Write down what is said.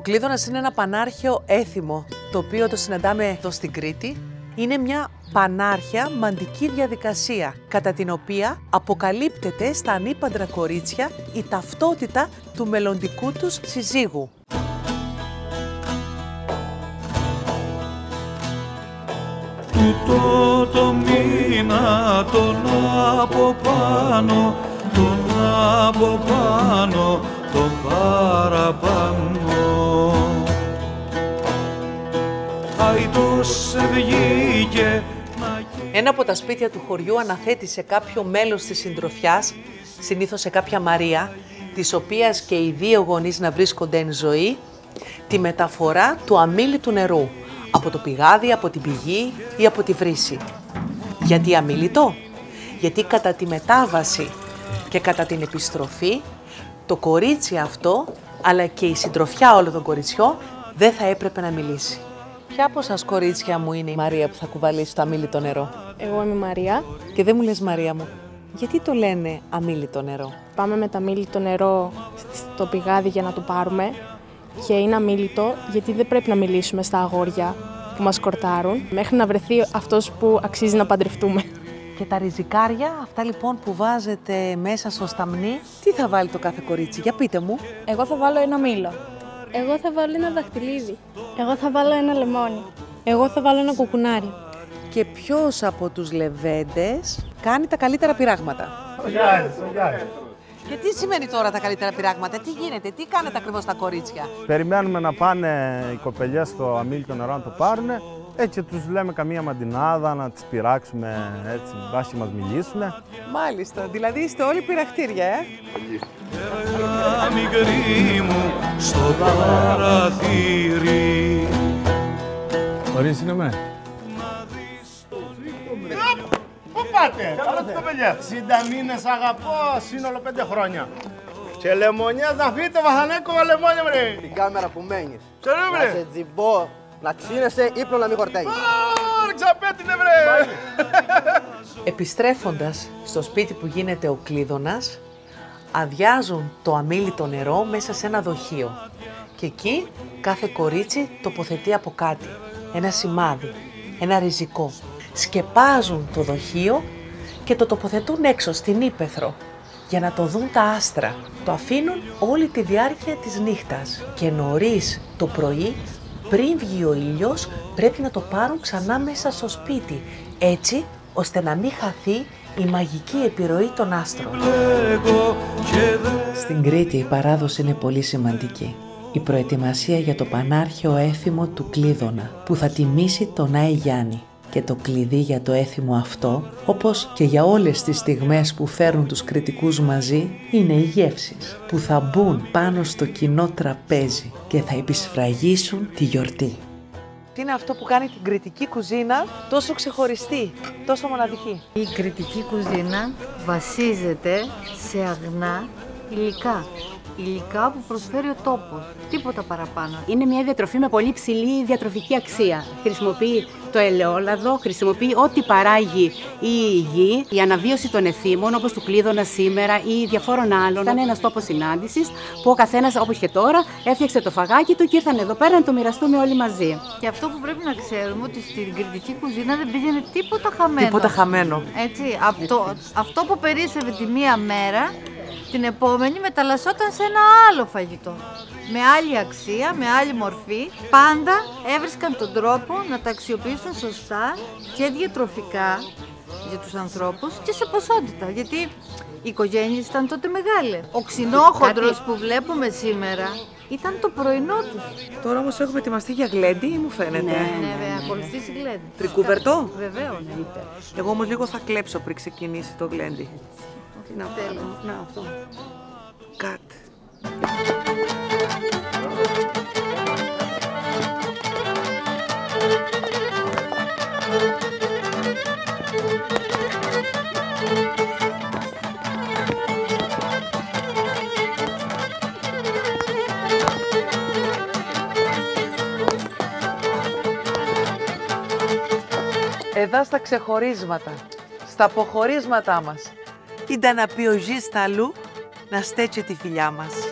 Ο κλείδωνας είναι ένα πανάρχαιο έθιμο, το οποίο το συναντάμε εδώ στην Κρήτη. Είναι μια πανάρχια μαντική διαδικασία, κατά την οποία αποκαλύπτεται στα ανήπαντρα κορίτσια η ταυτότητα του μελλοντικού τους συζύγου. Τούτο το μήνα τον από πάνω, τον από πάνω, τον παραπάνω. Βγήκε Ένα από τα σπίτια του χωριού αναθέτει σε κάποιο μέλος της συντροφιάς, συνήθως σε κάποια Μαρία, της οποίας και οι δύο γονείς να βρίσκονται εν ζωή, τη μεταφορά του αμήλυτου νερού, από το πηγάδι, από την πηγή ή από τη βρύση. Γιατί αμήλυτο; Γιατί κατά τη μετάβαση και κατά την επιστροφή, το κορίτσι αυτό, αλλά και η συντροφιά όλων των κοριτσιών, δεν θα έπρεπε να μιλήσει. Ποια από σας κορίτσια μου είναι η Μαρία που θα κουβαλήσει το αμήλυτο νερό; Εγώ είμαι η Μαρία. Και δεν μου λες Μαρία μου, γιατί το λένε αμήλυτο νερό; Πάμε με το αμήλυτο νερό στο πηγάδι για να το πάρουμε και είναι αμήλυτο γιατί δεν πρέπει να μιλήσουμε στα αγόρια που μας κορτάρουν μέχρι να βρεθεί αυτός που αξίζει να παντρευτούμε. Και τα ριζικάρια, αυτά λοιπόν που βάζετε μέσα στο σταμνί, τι θα βάλει το κάθε κορίτσι, για πείτε μου. Εγώ θα βάλω ένα μήλο. Εγώ θα βάλω ένα δαχτυλίδι. Εγώ θα βάλω ένα λεμόνι. Εγώ θα βάλω ένα κουκουνάρι. Και ποιος από τους λεβέντες κάνει τα καλύτερα πειράγματα; Ο Γιάννης, ο Γιάννης. Και τι σημαίνει τώρα τα καλύτερα πειράγματα, τι γίνεται, τι κάνετε ακριβώς τα κορίτσια; Περιμένουμε να πάνε οι κοπελιές στο αμήλικο νερό να το πάρουν. Έτσι τους λέμε καμία μαντινάδα, να τις πειράξουμε έτσι, βάσει μας μιλήσουν. Μάλιστα, δηλαδή είστε όλοι πειραχτήρια, ε; Ένα μικρή μου στο παραθύρι Ορίστε είναι με. Πού πάτε, καλά τις κοπελιές. 60 μήνες αγαπώ, σύνολο 5 χρόνια. Και λεμονιάς να φύγετε βαθανέκοβα λεμόνια βρε. την κάμερα που μένεις. Ξέρω Να βρε. σε τζιμπώ, να ξύνεσαι, ύπνο να μην χορταίνεις. Ω, Ξαπέτεινε βρε. Επιστρέφοντας στο σπίτι που γίνεται ο κλείδωνας, αδειάζουν το αμήλυτο νερό μέσα σε ένα δοχείο. Και εκεί κάθε κορίτσι τοποθετεί από κάτι, ένα σημάδι, ένα ριζικό. Σκεπάζουν το δοχείο και το τοποθετούν έξω στην ύπεθρο για να το δουν τα άστρα. Το αφήνουν όλη τη διάρκεια της νύχτας και νωρίς το πρωί πριν βγει ο ήλιος πρέπει να το πάρουν ξανά μέσα στο σπίτι έτσι ώστε να μην χαθεί η μαγική επιρροή των άστρων. Λέγω και δεν Στην Κρήτη η παράδοση είναι πολύ σημαντική. Η προετοιμασία για το πανάρχαιο έθιμο του Κλείδωνα που θα τιμήσει τον Άι Γιάννη και το κλειδί για το έθιμο αυτό, όπως και για όλες τις στιγμές που φέρουν τους κριτικούς μαζί, είναι οι γεύσεις που θα μπουν πάνω στο κοινό τραπέζι και θα επισφραγίσουν τη γιορτή. Τι είναι αυτό που κάνει την κριτική κουζίνα τόσο ξεχωριστή, τόσο μοναδική; Η κριτική κουζίνα βασίζεται σε αγνά υλικά. Υλικά που προσφέρει ο τόπος. Τίποτα παραπάνω. Είναι μια διατροφή με πολύ ψηλή διατροφική αξία. Χρησιμοποιεί το ελαιόλαδο, χρησιμοποιεί ό,τι παράγει η γη, η αναβίωση των εθήμων, όπως του κλείδωνα σήμερα ή διαφόρων άλλων. Ήταν ένας τόπος συνάντησης που ο καθένας, όπως και τώρα, έφτιαξε το φαγάκι του και ήρθαν εδώ πέρα να το μοιραστούμε όλοι μαζί. Και αυτό που πρέπει να ξέρουμε ότι στην κριτική κουζίνα δεν πήγαινε τίποτα χαμένο. Τίποτα χαμένο. Έτσι, αυτό, αυτό που περίσσευε τη μία μέρα, την επόμενη μεταλλασσόταν σε ένα άλλο φαγητό. Με άλλη αξία, με άλλη μορφή, πάντα έβρισκαν τον τρόπο να τα αξιοποιήσουν σωστά και διατροφικά για τους ανθρώπους και σε ποσότητα. Γιατί οι οικογένειες ήταν τότε μεγάλες. Ο ξινόχοντρος που βλέπουμε σήμερα ήταν το πρωινό τους. Τώρα όμως έχουμε ετοιμαστεί για γλέντι ή μου φαίνεται. Ναι, βέβαια, ακολουθήσει γλέντι. Τρικούβερτο; Βεβαίως. Εγώ όμως λίγο θα κλέψω πριν ξεκινήσει το γλέντι. Τι να Τέλος. πάρω. Να, αυτό. Κατ. Εδώ στα ξεχωρίσματα, στα αποχωρίσματά μας. Ήταν να πει ο Ζης Ταλού να στέκει τη φιλιά μας.